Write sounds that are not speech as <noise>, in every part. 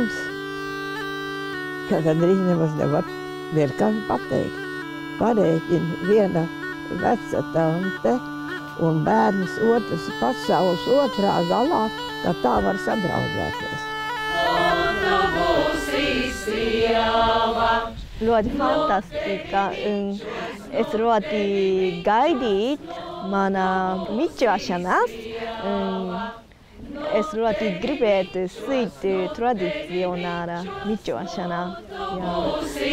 brīnums, ka gandrīz nemaz nevar vienkārši pateikt. Parēķina viena veca tante un bērns otrs pasaules otrā galā, ka tā var sadraudzēties. Ļoti fantastiska. un Es ļoti gaidīju mana mīķošanās. un Es ļoti gribētu sīt tradicionālā mīķošanā. Jā.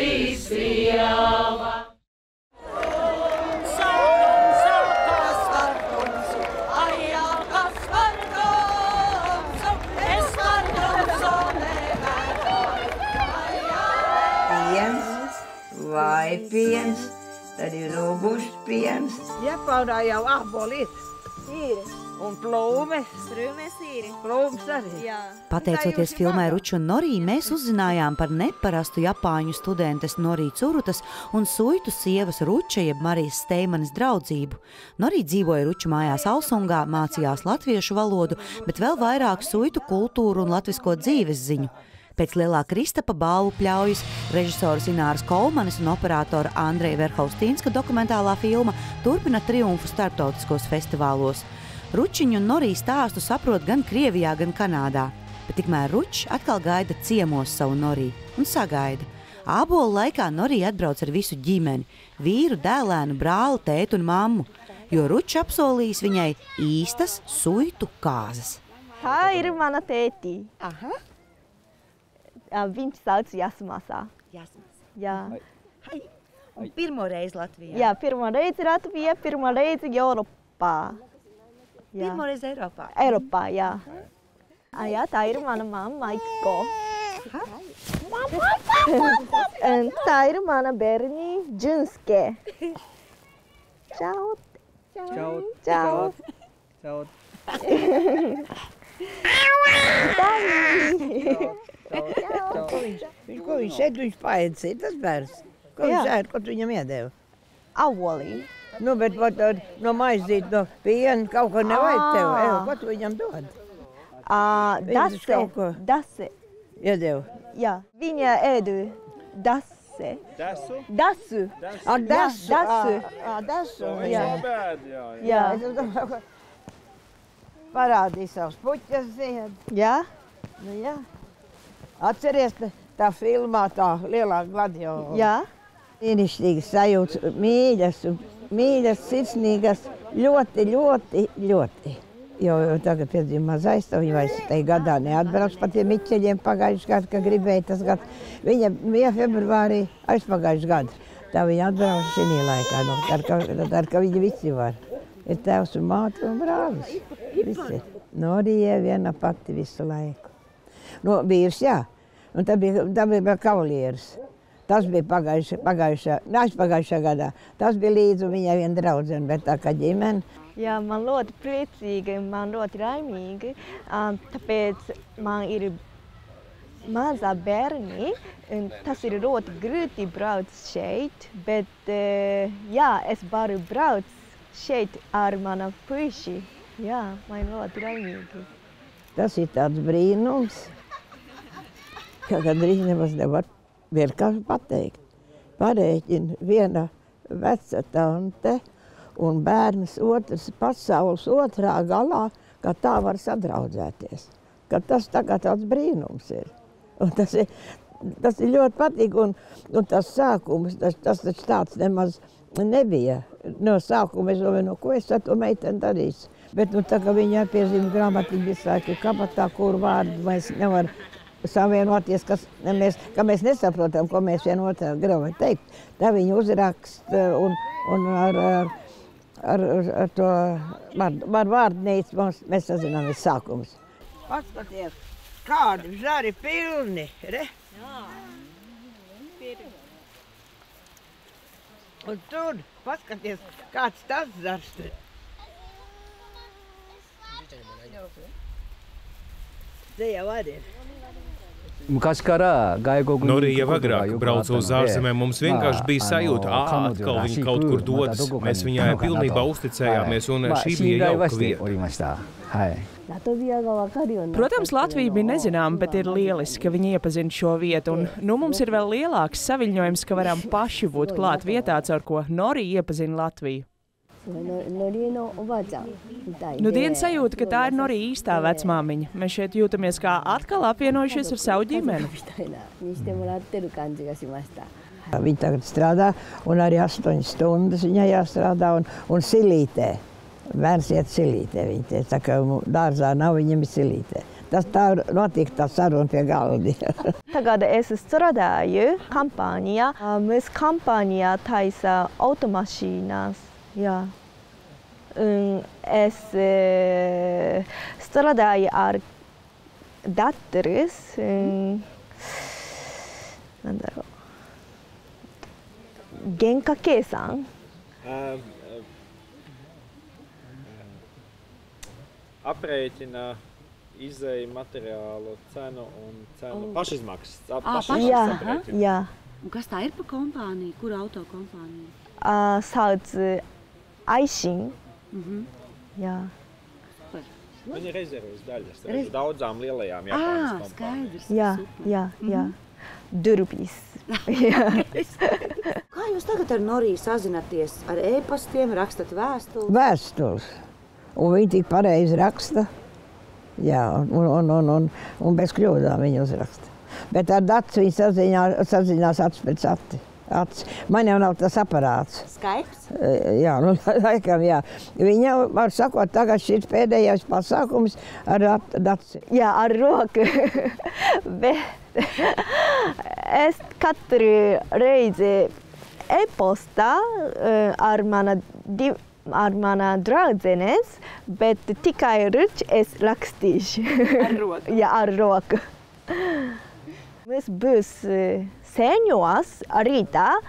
Piens, piens, tad ir robušs piens. Japaunā jau abolīt Ir. un plūmes, Strūmēs ir. plūmes arī. Jā. Pateicoties filmai Ruču un Norī, mēs uzzinājām par neparastu japāņu studentes Norī Curutas un suitu sievas Ruča jeb Marijas Steimanas draudzību. Norī dzīvoja Ruču mājās Alsungā, mācījās latviešu valodu, bet vēl vairāk suitu kultūru un latvisko dzīves ziņu. Pēc lielā Kristapa balvu pļaujas režisors Ināras Kolmanis un operatora Andreja Verhaustīnska dokumentālā filma turpina triumfu starptautiskos festivālos. Ručiņu un Norī stāstu saprot gan Krievijā, gan Kanādā, bet tikmēr Ručs atkal gaida ciemos savu Norī un sagaida. Ābola laikā Norī atbrauc ar visu ģimeni - vīru, dēlēnu, brāli, tētu un mammu, jo Ručs apsolījis viņai īstas suitu kāzas. Tā ir mana tēti. Aha. Jā, Viņš sauc Jasmasā. Jā. Un pirmo reizi Latvijā. Jā, pirmā reize Latvijā, pirmā reize Eiropā. Jā. Pirmo reizi Eiropā. Eiropā, jā. Ah, jā, tā ir mana mamma, Maiko. <laughs> Un tā ir mana bērni, Džunske. Čau! Čau. Čau! Čau. <laughs> Ko viņš, viņš, ko viņš šeit, viņš paēdis, tas bērns. Ko viņš Jā. ēd, ko tu viņam iedeva? Avoli. Nu, bet pat no maizīt, no piena kaut ko nevajag tev. Evo, ko tu viņam dod? Viņš dase. Dase. Iedeva. Jā, viņa ēdu dase. Dasu? Dasu. Ar dasu. ā, desu. It's Jā. jā. jā. Jā. Parādīja savus puķas zied. Jā. Nu, jā. Atceries, tā, filmā tā lielā gladiāla. Jā. Brīnišķīgas sajūtas, mīļas, mīļas, sirsnīgas, ļoti, ļoti, ļoti. Jo jo tagad piedzima mazais, tā viņa vairs tajā gadā neatbrauks pa tiem miķeļiem pagājušajā gadā, ka gribēja tas gads. Viņa bija februārī aizpagājušajā gadā. Tā viņa atbrauca šī laikā, no, tā, ka, tā, ka viņi visi var. Ir tēvs un māte un brālis. Visi. Norija viena pati visu laiku. No, vīrs, jā. Un tā bija, tā bija kavalieris. Tas bija pagājušā, pagājušā, aizpagājušā gadā. Tas bija līdzi viņai viena draudzene, bet tā kā ģimene. Jā, man ļoti priecīgi, man ļoti raimīgi. Um, tāpēc man ir mazā bērni, un tas ir ļoti grūti braukt šeit, bet jā, es varu braukt šeit ar manu puiši. Jā, man ļoti raimīgi. Tas ir tāds brīnums, ka gandrīz nemaz nevar vienkārši pateikt. Parēķina viena veca tante un bērns otrs pasaules otrā galā, ka tā var sadraudzēties. Ka tas tagad tāds brīnums ir. Un tas ir, tas ir ļoti patīk, un, un tas sākums, tas, tas taču tāds nemaz nebija. No sākuma es domāju, no ko es ar to meiteni darīšu. Bet nu, tā kā viņa piezīmē grāmatiņu laiku kabatā, kur vārdu mēs nevaram savienoties, kas, ne, mēs, ka mēs nesaprotam, ko mēs vienotram gribam teikt. Tā viņa uzraksta un, un ar, ar, ar, to ar, ar vārdnīcu mums, mēs sazinām visu sākumus. Paskaties, kādi žari pilni, re? Un tur, paskaties, kāds tas zars. te. Te jau arī ir. 昔から外国 Norija に jau 行くことが agrāk よくあった brauca の uz で ārzemēm. Mums vienkārši bija まあ sajūta, あの ka 彼女 atkal ら viņa しく kaut kur また dodas. どこかに Mēs 行った viņai のかなと pilnībā uzticējāmies, un まあ šī 信 bija 頼は jauka して vieta. おりました。はい。 Protams, Latvija bija nezināma, bet ir lieliski, ka viņi iepazina šo vietu. Un, nu, mums ir vēl lielāks saviņojums, ka varam paši būt klāt vietā, caur ko Norija iepazina Latviju. no, Norīna Obaģa vecā. Nu, dienas sajūta, ka tā ir no arī īstā vecmāmiņa. Mēs šeit jūtamies kā atkal apvienojušies ar savu ģimeni. Viņa tagad strādā, un arī 8 stundas viņai jāstrādā un, un silītē. Bērns iet silītē, viņa te, tā kā dārzā nav, viņam ir silītē. Tas tā notiek tā saruna pie galdi. Tagad es strādāju kampānijā. Mēs kampānijā taisa automašīnas. Jā. Es eh, strādāju ar datorus. Genka keisan. Aprēķina izēja materiālu cenu un cenu oh. pašizmaksas. Ah, pašizmaksas jā, aprēķina. jā. Un kas tā ir pa kompāniju? Kura autokompānija? Uh, sauc eh, uh, Aišin. Mhm. Jā. Viņi rezervēs daļas Rez- daudzām lielajām Japānas kompānijām. skaidrs. Jā, super. jā, jā. Durvis. <laughs> jā. Kā jūs tagad ar Noriju sazināties? Ar e-pastiem, rakstat vēstules? Vēstules. Un viņi tik pareizi raksta. Jā, un, un, un, un, un bez kļūdām viņi uzraksta. Bet ar datu viņi saziņā, sazinās acis pēc acis. Acis. Man jau nav tas aparāts. Skypes? E, Jā, nu, <laughs> laikam, jā. Viņa var sakot, tagad šis pēdējais pasākums ar datu. Jā, ar roku. <laughs> Bet <laughs> es katru reizi e-postā eh, ar mana, div, ar mana draudzenes, bet tikai ruč es rakstīšu. Ar roku? Jā, ar roku. Mums būs señas ahorita.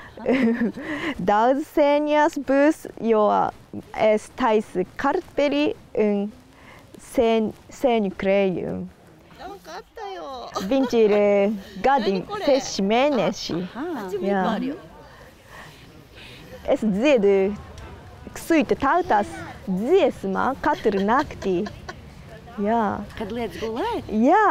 das señas bus yo estáis carperi un sen creyum. かったよ。ヴィンチーレ、ガーディン、セシメネシ。あるよ。Es dziedu, ksujte tautas, dziesma, catrinacti. Jā. Lietas gulēt? Jā,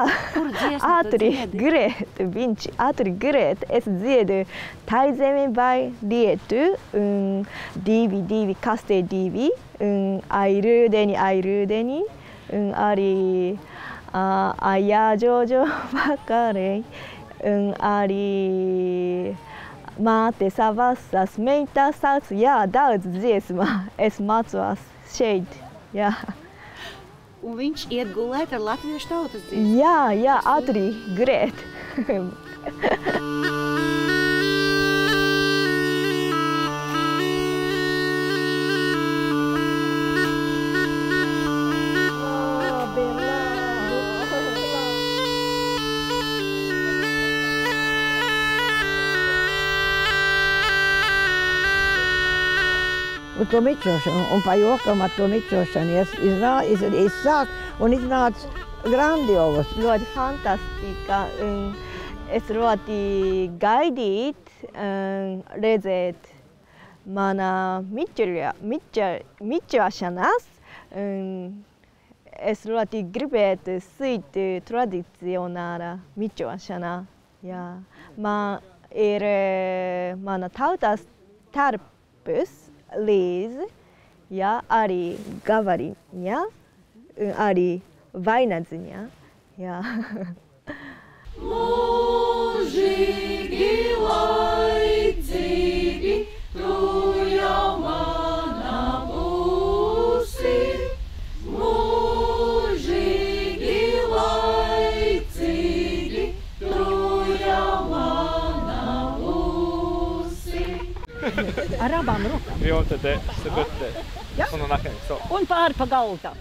ātri grēt, viņš ātri grēt. Es dziedu taizemi vai lietu, un divi, divi, kastē divi, un airūdeni, airūdeni, un arī uh, ajā jojo vakarē, un arī māte savas meitas sauc, jā, daudz dziesmā. Es mācos šeit, jā. Un viņš iet gulēt ar latviešu tautas dziesmu. Jā, jā, ātri grēt. <laughs> Un to mičošanu, un pa jokam ar to mičošanu es, iznā, iz, izsāk un iznāca grandios. ļoti fantastika. un Es ļoti gaidīju, um, redzēt manā mičošanās. un Es ļoti gribētu sīt tradicionālā mičošanā. Jā. Man ir eh, mana tautas tarpus līdzi, jā, arī gavariņā, un arī vainadziņā. Jā. Mūžīgi rokām. Jo, tad eh, sebete. Ja? Un nakaņ, so. Un pāri pa galda.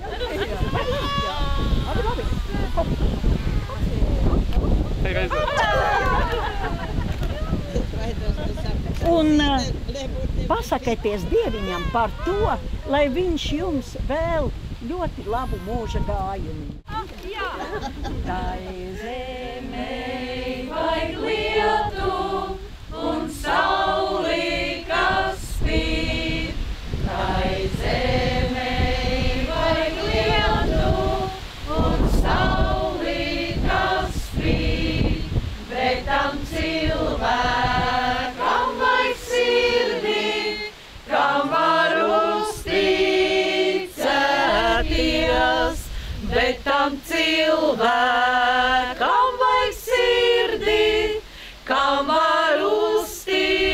Hei, reizē. Un eh, pasakieties Dieviņam par to, lai viņš jums vēl ļoti labu mūža gājumu. Tā ir zeme, cilvēkam vajag sirdī, kam var uzticēties.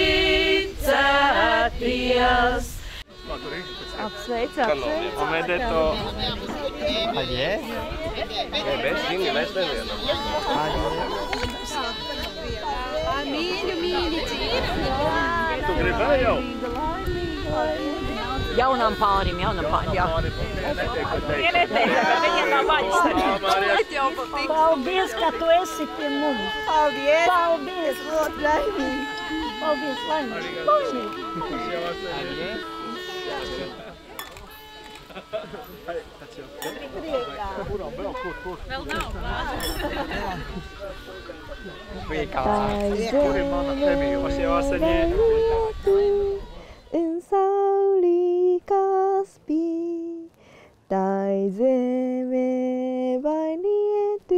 Apsveicu, apsveicu. Omedeto. Aģē? Mēs viņi, mēs nevienam. Mīļu, mīļu, cīru. Tu gribēji jau? Jaunam pārim, jaunam pārim. Jā. Tie neteica, ka viņiem nav vaļas tagad. Paldies, ka tu esi pie mums. Paldies! Paldies! Ļoti laimīgi! Paldies, laimīgi! Kur ir mana chemijos jau asaņē? Un tai zeme vainītu,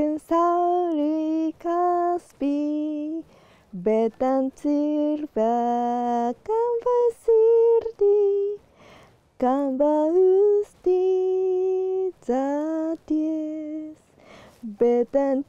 un saulī spīd, bet tam cilvēkam vai sirdī, kam var uzticēties. Bet tam